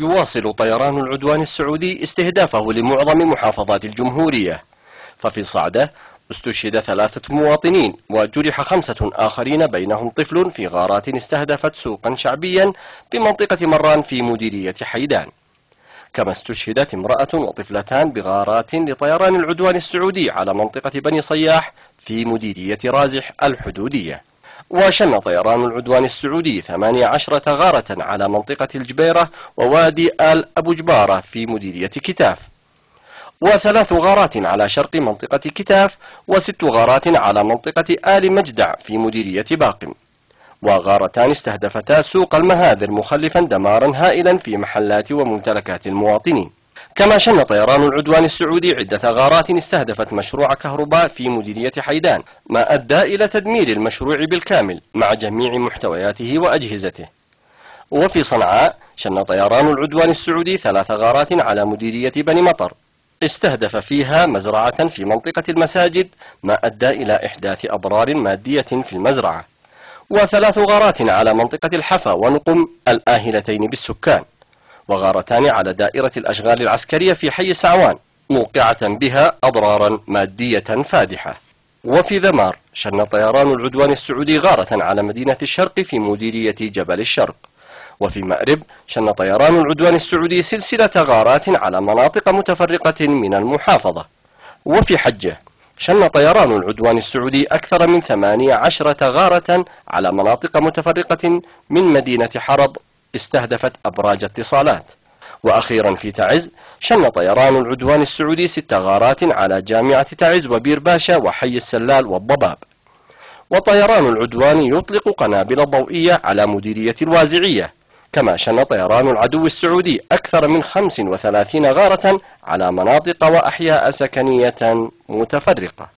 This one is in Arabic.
يواصل طيران العدوان السعودي استهدافه لمعظم محافظات الجمهورية. ففي صعدة استشهد ثلاثة مواطنين وجرح خمسة آخرين بينهم طفل في غارات استهدفت سوقا شعبيا بمنطقة مران في مديرية حيدان. كما استشهدت امرأة وطفلتان بغارات لطيران العدوان السعودي على منطقة بني صياح في مديرية رازح الحدودية. وشن طيران العدوان السعودي 18 غارة على منطقة الجبيرة ووادي آل أبو جبارة في مديرية كتاف. وثلاث غارات على شرق منطقة كتاف وست غارات على منطقة آل مجدع في مديرية باقم. وغارتان استهدفتا سوق المهاذر مخلفا دمارا هائلا في محلات وممتلكات المواطنين. كما شن طيران العدوان السعودي عدة غارات استهدفت مشروع كهرباء في مديرية حيدان ما أدى إلى تدمير المشروع بالكامل مع جميع محتوياته وأجهزته. وفي صنعاء شن طيران العدوان السعودي ثلاث غارات على مديرية بني مطر. استهدف فيها مزرعة في منطقة المساجد ما أدى إلى إحداث أضرار مادية في المزرعة. وثلاث غارات على منطقة الحفا ونقم الآهلتين بالسكان. وغارتان على دائرة الأشغال العسكرية في حي سعوان موقعة بها أضرارا مادية فادحة. وفي ذمار شن طيران العدوان السعودي غارة على مدينة الشرق في مديرية جبل الشرق. وفي مأرب شن طيران العدوان السعودي سلسلة غارات على مناطق متفرقة من المحافظة. وفي حجة شن طيران العدوان السعودي أكثر من ثمانية عشرة غارة على مناطق متفرقة من مدينة حرب استهدفت أبراج اتصالات. وأخيرا في تعز شن طيران العدوان السعودي ست غارات على جامعة تعز وبير باشا وحي السلال والضباب. وطيران العدوان يطلق قنابل ضوئية على مديرية الوازعية. كما شن طيران العدو السعودي أكثر من 35 غارة على مناطق وأحياء سكنية متفرقة.